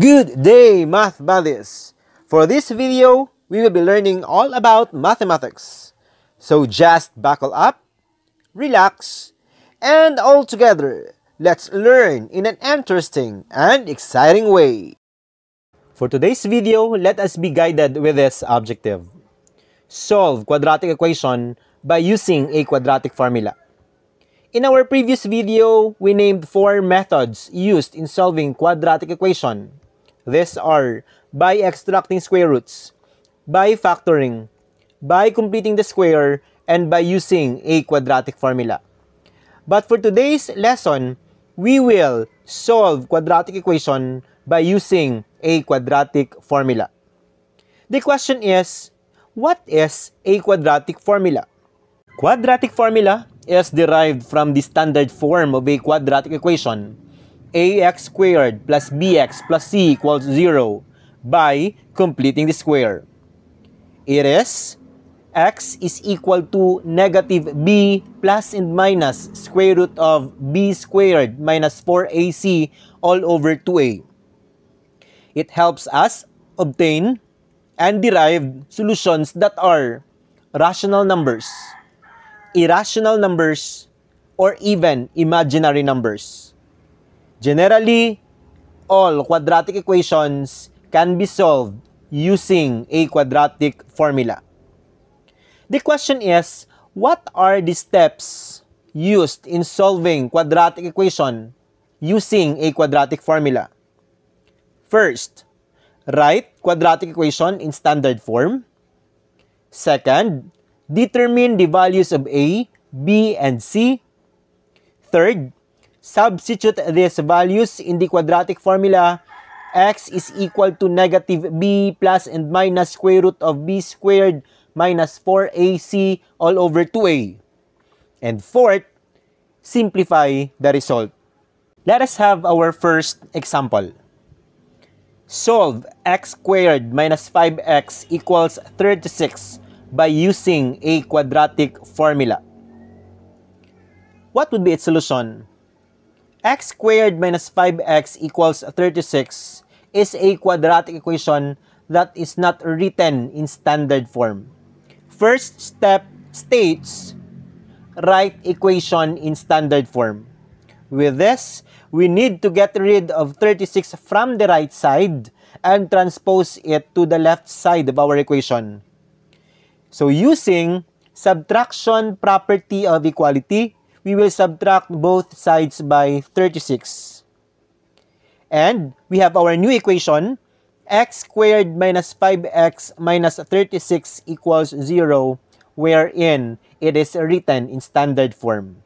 Good day, math buddies! For this video, we will be learning all about mathematics. So just buckle up, relax, and all together, let's learn in an interesting and exciting way. For today's video, let us be guided with this objective. Solve quadratic equation by using a quadratic formula. In our previous video, we named four methods used in solving quadratic equation These are by extracting square roots, by factoring, by completing the square, and by using a quadratic formula. But for today's lesson, we will solve quadratic equation by using a quadratic formula. The question is, what is a quadratic formula? Quadratic formula is derived from the standard form of a quadratic equation ax squared plus bx plus c equals 0 by completing the square. It is x is equal to negative b plus and minus square root of b squared minus 4ac all over 2a. It helps us obtain and derive solutions that are rational numbers, irrational numbers, or even imaginary numbers. Generally, all quadratic equations can be solved using a quadratic formula. The question is, what are the steps used in solving quadratic equation using a quadratic formula? First, write quadratic equation in standard form. Second, determine the values of a, b, and c. Third, Substitute these values in the quadratic formula. x is equal to negative b plus and minus square root of b squared minus 4ac all over 2a. And fourth, simplify the result. Let us have our first example. Solve x squared minus 5x equals 36 by using a quadratic formula. What would be its solution? X squared minus 5x equals 36 is a quadratic equation that is not written in standard form. First step states write equation in standard form. With this, we need to get rid of 36 from the right side and transpose it to the left side of our equation. So using subtraction property of equality, we will subtract both sides by 36. And we have our new equation, x squared minus 5x minus 36 equals 0, wherein it is written in standard form.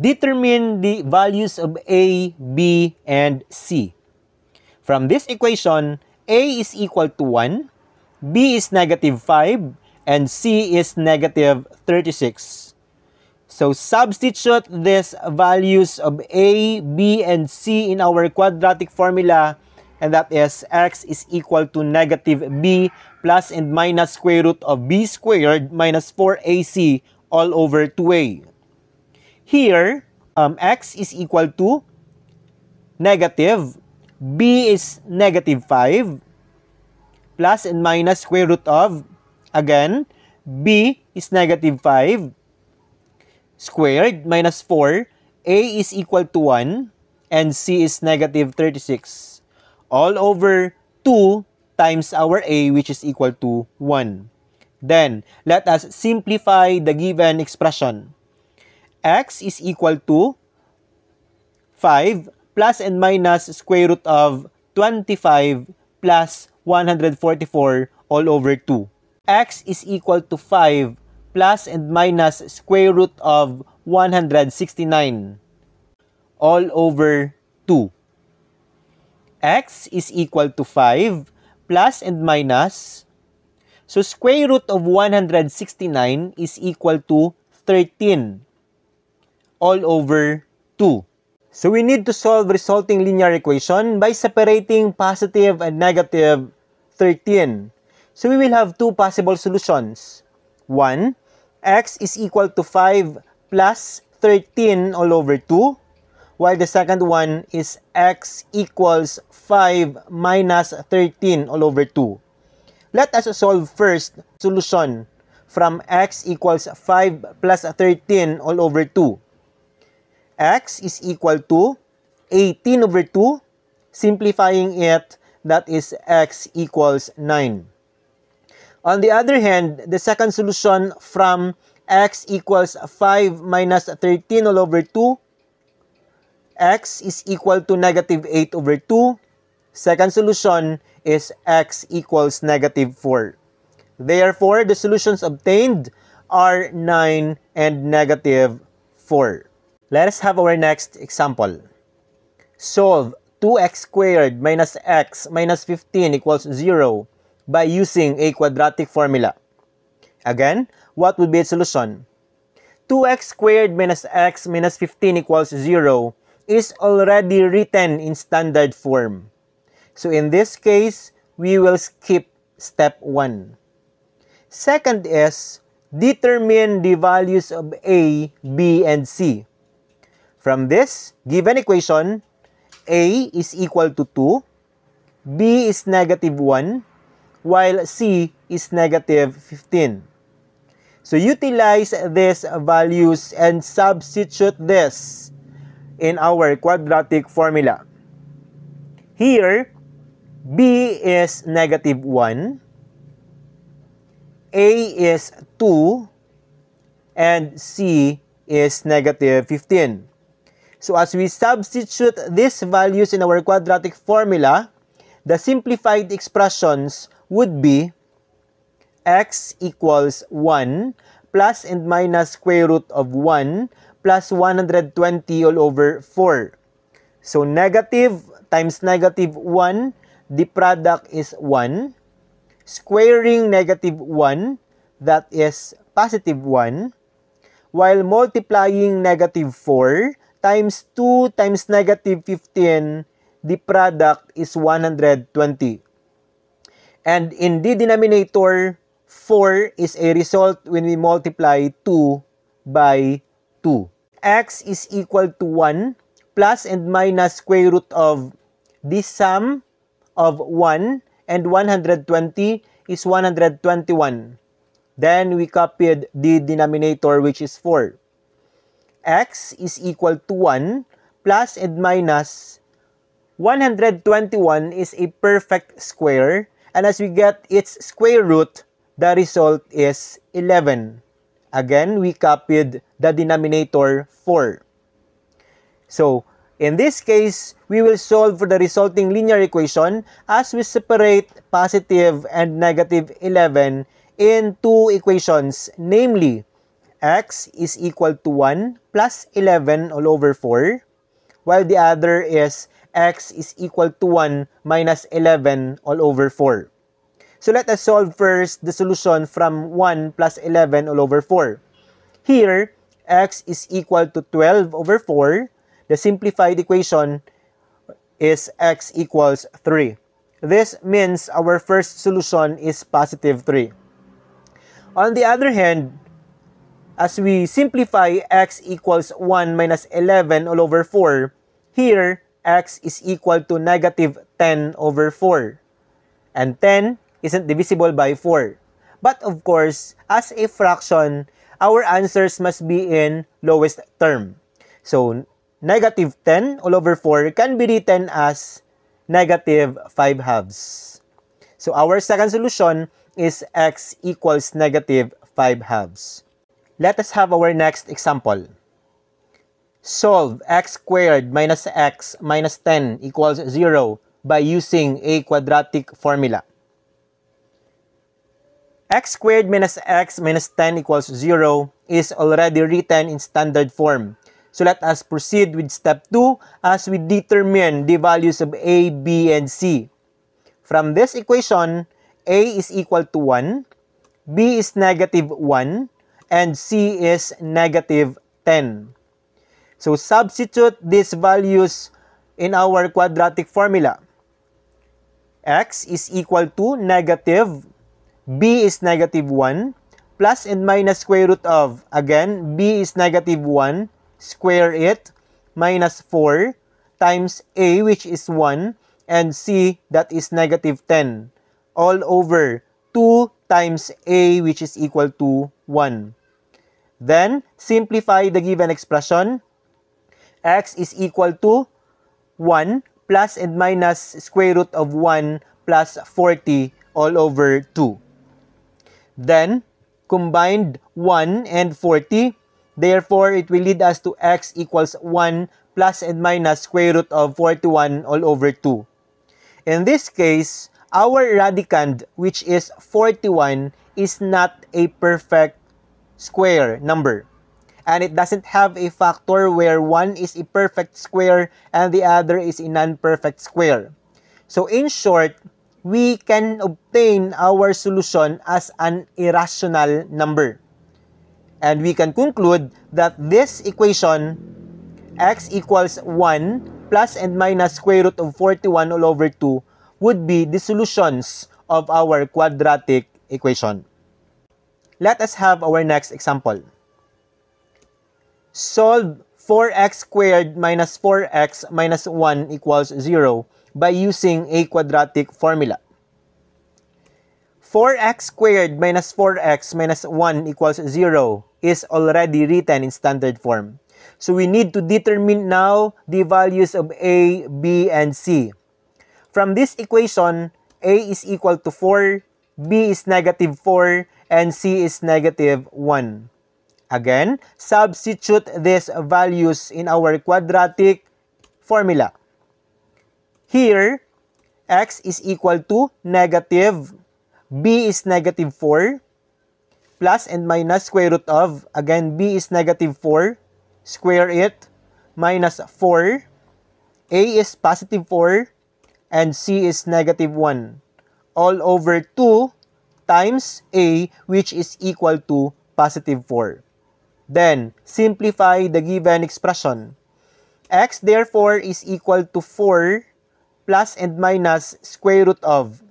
Determine the values of a, b, and c. From this equation, a is equal to 1, b is negative 5, and c is negative 36. So substitute these values of a, b, and c in our quadratic formula and that is x is equal to negative b plus and minus square root of b squared minus 4ac all over 2a. Here, um, x is equal to negative, b is negative 5 plus and minus square root of, again, b is negative 5 squared minus 4, a is equal to 1, and c is negative 36. All over 2 times our a which is equal to 1. Then, let us simplify the given expression. x is equal to 5 plus and minus square root of 25 plus 144 all over 2. x is equal to 5 plus and minus square root of 169 all over 2. x is equal to 5 plus and minus. So square root of 169 is equal to 13 all over 2. So we need to solve resulting linear equation by separating positive and negative 13. So we will have two possible solutions. One, x is equal to 5 plus 13 all over 2 while the second one is x equals 5 minus 13 all over 2. Let us solve first solution from x equals 5 plus 13 all over 2. x is equal to 18 over 2. Simplifying it, that is x equals 9. On the other hand, the second solution from x equals 5 minus 13 all over 2, x is equal to negative 8 over 2. Second solution is x equals negative 4. Therefore, the solutions obtained are 9 and negative 4. Let us have our next example. Solve 2x squared minus x minus 15 equals 0 by using a quadratic formula. Again, what would be its solution? 2x squared minus x minus 15 equals 0 is already written in standard form. So in this case, we will skip step 1. Second is, determine the values of a, b, and c. From this given equation, a is equal to 2, b is negative 1, while c is negative 15. So utilize these values and substitute this in our quadratic formula. Here, b is negative 1, a is 2, and c is negative 15. So as we substitute these values in our quadratic formula, the simplified expressions would be x equals 1 plus and minus square root of 1 plus 120 all over 4. So negative times negative 1, the product is 1. Squaring negative 1, that is positive 1. While multiplying negative 4, times 2 times negative 15, the product is 120. And in the denominator, 4 is a result when we multiply 2 by 2. x is equal to 1 plus and minus square root of the sum of 1 and 120 is 121. Then we copied the denominator which is 4 x is equal to 1 plus and minus 121 is a perfect square and as we get its square root, the result is 11. Again, we copied the denominator 4. So, in this case, we will solve for the resulting linear equation as we separate positive and negative 11 in two equations, namely x is equal to 1 plus 11 all over 4, while the other is x is equal to 1 minus 11 all over 4. So let us solve first the solution from 1 plus 11 all over 4. Here, x is equal to 12 over 4. The simplified equation is x equals 3. This means our first solution is positive 3. On the other hand, as we simplify x equals 1 minus 11 all over 4, here x is equal to negative 10 over 4. And 10 isn't divisible by 4. But of course, as a fraction, our answers must be in lowest term. So, negative 10 all over 4 can be written as negative 5 halves. So, our second solution is x equals negative 5 halves. Let us have our next example. Solve x squared minus x minus 10 equals 0 by using a quadratic formula. X squared minus x minus 10 equals 0 is already written in standard form. So let us proceed with step 2 as we determine the values of a, b, and c. From this equation, a is equal to 1, b is negative 1, and C is negative 10. So substitute these values in our quadratic formula. x is equal to negative, b is negative 1, plus and minus square root of, again, b is negative 1, square it, minus 4 times a which is 1 and c that is negative 10 all over 2 times a which is equal to 1. Then, simplify the given expression. x is equal to 1 plus and minus square root of 1 plus 40 all over 2. Then, combined 1 and 40. Therefore, it will lead us to x equals 1 plus and minus square root of 41 all over 2. In this case, our radicand, which is 41, is not a perfect square number. And it doesn't have a factor where one is a perfect square and the other is a non-perfect square. So in short, we can obtain our solution as an irrational number. And we can conclude that this equation, x equals 1 plus and minus square root of 41 all over 2, would be the solutions of our quadratic equation. Let us have our next example. Solve 4x squared minus 4x minus 1 equals 0 by using a quadratic formula. 4x squared minus 4x minus 1 equals 0 is already written in standard form. So we need to determine now the values of a, b, and c. From this equation, a is equal to 4, b is negative 4, and c is negative 1. Again, substitute these values in our quadratic formula. Here, x is equal to negative, b is negative 4, plus and minus square root of, again, b is negative 4, square it, minus 4, a is positive 4, and c is negative 1, all over 2 times a which is equal to positive 4. Then, simplify the given expression. x therefore is equal to 4 plus and minus square root of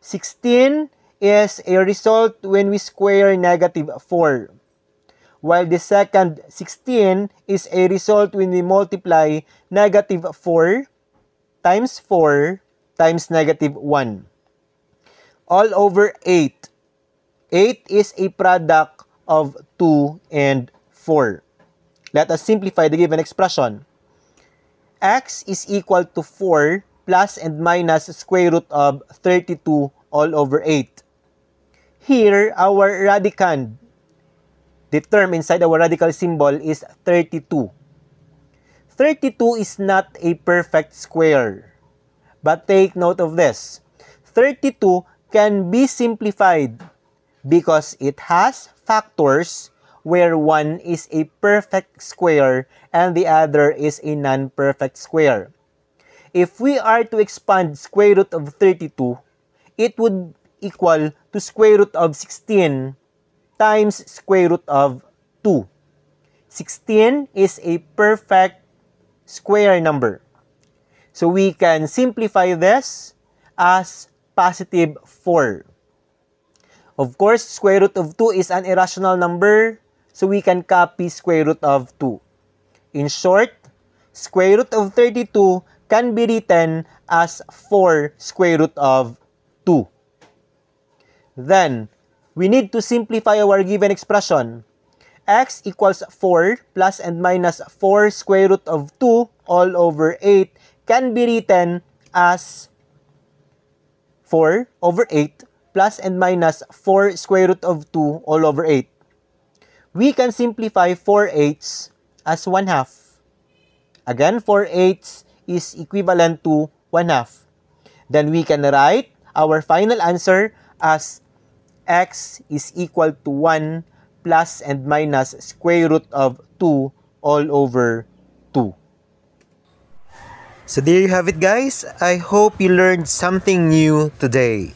16 is a result when we square negative 4. While the second 16 is a result when we multiply negative 4 times 4 times negative 1 all over 8. 8 is a product of 2 and 4. Let us simplify the given expression. x is equal to 4 plus and minus square root of 32 all over 8. Here, our radicand, the term inside our radical symbol is 32. 32 is not a perfect square. But take note of this. 32 can be simplified because it has factors where one is a perfect square and the other is a non-perfect square. If we are to expand square root of 32, it would equal to square root of 16 times square root of 2. 16 is a perfect square number. So we can simplify this as positive 4. Of course, square root of 2 is an irrational number, so we can copy square root of 2. In short, square root of 32 can be written as 4 square root of 2. Then, we need to simplify our given expression. x equals 4 plus and minus 4 square root of 2 all over 8 can be written as 4 over 8 plus and minus 4 square root of 2 all over 8. We can simplify 4 eighths as 1 half. Again, 4 eighths is equivalent to 1 half. Then we can write our final answer as x is equal to 1 plus and minus square root of 2 all over 2. So there you have it guys. I hope you learned something new today.